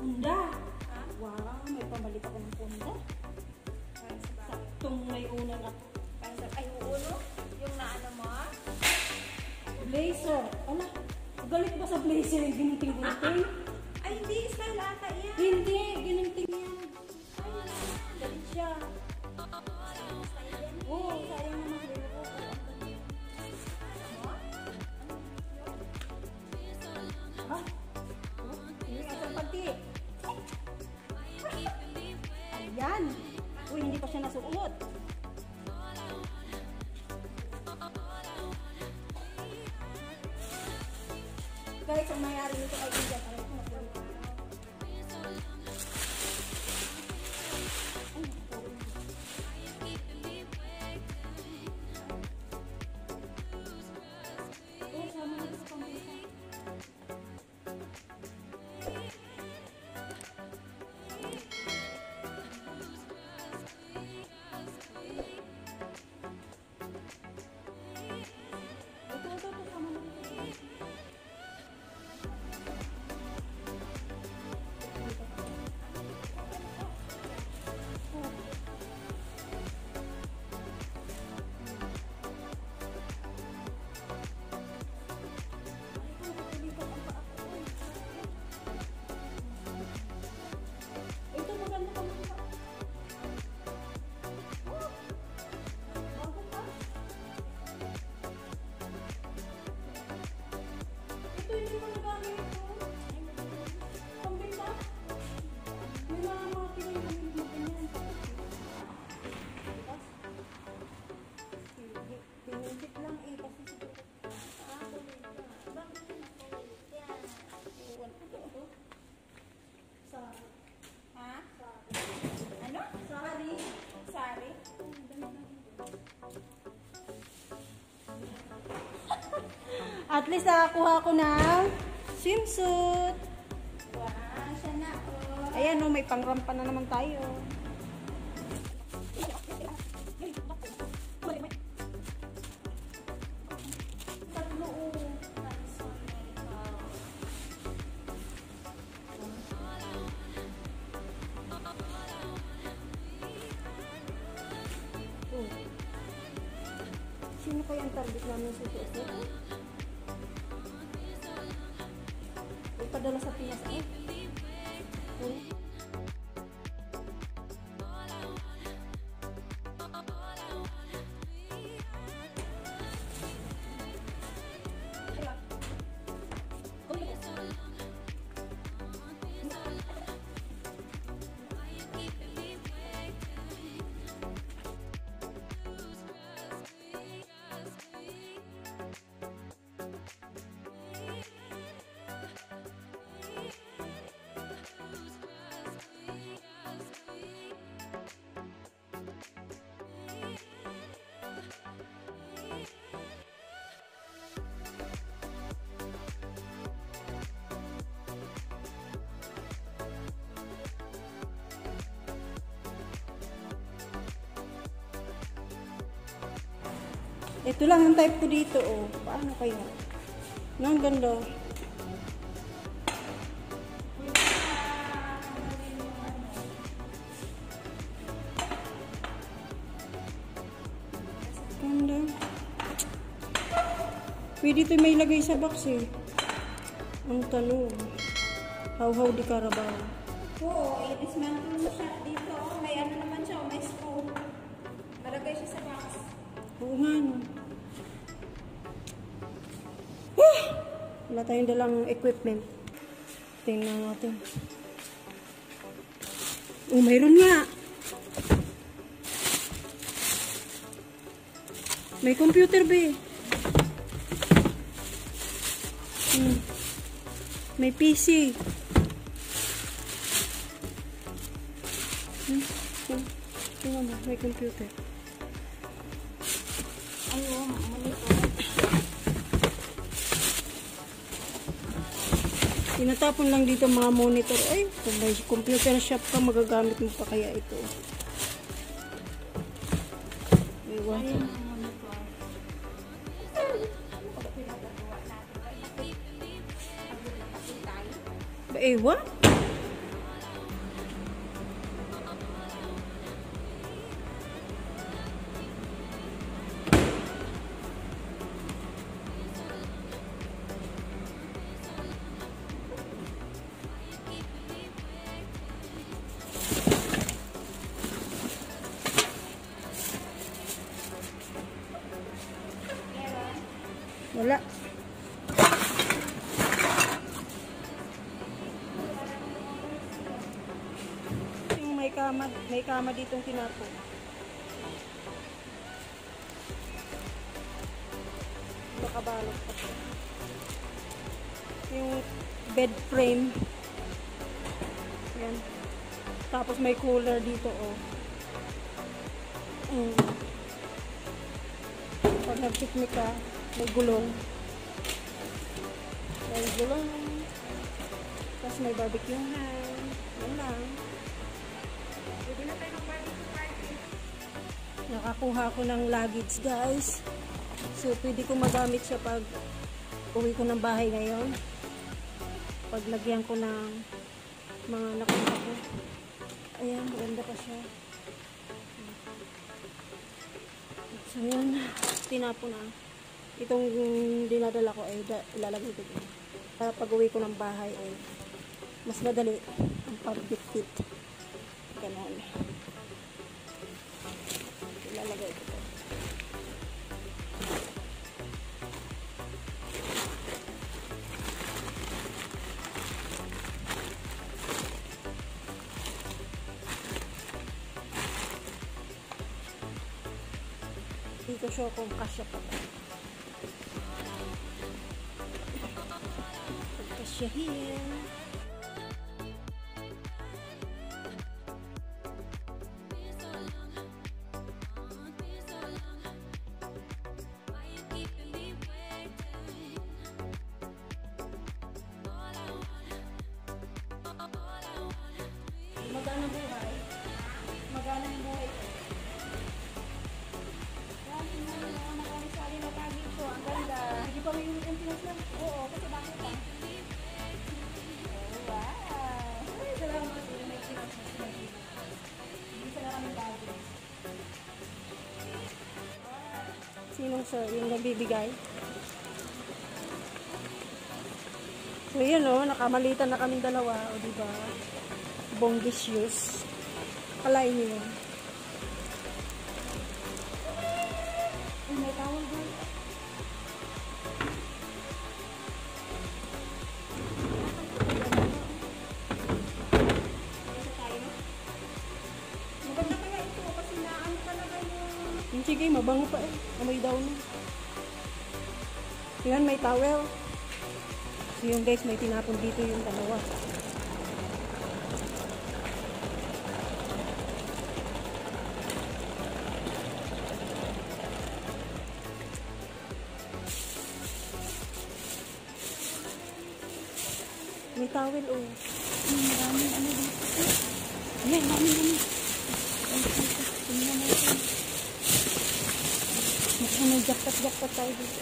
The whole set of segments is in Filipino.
Punda. Ha? Wow, may pambalit ako ng punda. Saktong may uno na. Ay, uno? Yung naano mo? Blazer. Ano? Galit ba sa blazer yung ginting-gunting? Ah, ah. Ay, hindi. Style ata yan. Hindi. Ginting ang mayari nito ay Indian. At least nakakuha ko ng swimsuit. Wow, siya na. Oh. Ayan oh, may pangrampa na naman tayo. Oh. Sino kaya ang target namin sa ito? adalah satunya sih Ito lang ang type ko dito, oh. Paano kaya? No, ang ganda. Ganda. Pwede ito may lagay sa box eh. Ang tanong. How-how di Carabao. Oo, i-dismantle mo siya dito. May ano naman siya, may screw. Malagay siya sa box. Oo nga no. Ah! Wala tayong dalang equipment. Tingnan natin. Oh, mayroon nga. May computer ba eh? May PC. Hmm. Hmm. Tingnan mo, may computer. Ayun, monitor. Tinatapon lang dito mga monitor. Ay, kung may computer shop ka, magagamit mo pa kaya ito. Ewan. Ayun Ba, ewan? Kama, may kama ditong tinapo. Nakabalot pa siya. Yung bed frame. Yan. Tapos may cooler dito, oh. Mm. Pag nag-picnic ka, may gulong. May gulong. Tapos may barbecue hand. Yan lang. Nakakuha ko ng luggage, guys. So, pwede ko magamit siya pag uwi ko ng bahay ngayon. Pag lagyan ko ng mga nakuha ko. Ayan, maganda pa siya. So, yun. Tinapo na. Itong dinadala ko ay da- ilalagay ko dito. Para pag uwi ko ng bahay ay mas madali ang pagbitbit. Ganon. Dito siya kung kasya pa. Pagkasyahin. Magana buhay. Magana yung buhay ko. Tingnan mo mga makakasali na tagi ko. Ang ganda. Hindi pa may maintenance lang. Oo, kasi bakit pa? Oh, wow. Ay, salamat. May maintenance na sila. Hindi sila kami bago. Sinong sir? Yung nagbibigay? So, yun o. nakamalitan na kaming dalawa. O, diba? Bonggisius. Kalain niyo yun. Ay, may tawag Yung sige, mabango pa eh. Amoy daw na. Yan, may towel. So yun guys, may tinapon dito yung dalawa. May tawel, oh. Ang dami, ano dito. Ayan, dami, dami. Ay, dito. Tingnan natin. Mukhang may jakpat-jakpat tayo dito.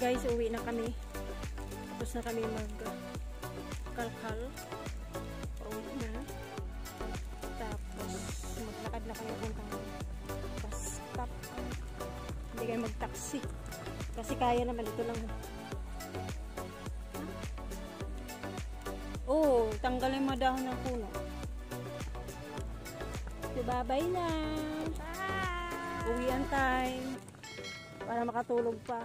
Guys, uwi na kami. Tapos na kami mag kalkal. Pauwi na. Tapos maglakad na kami puntang bus stop. Hindi kayo mag-taxi. Kasi kaya naman ito lang. Oh, tanggalin mo dahon ng puno. So, bye-bye na. Bye! Uwian time. Para makatulog pa.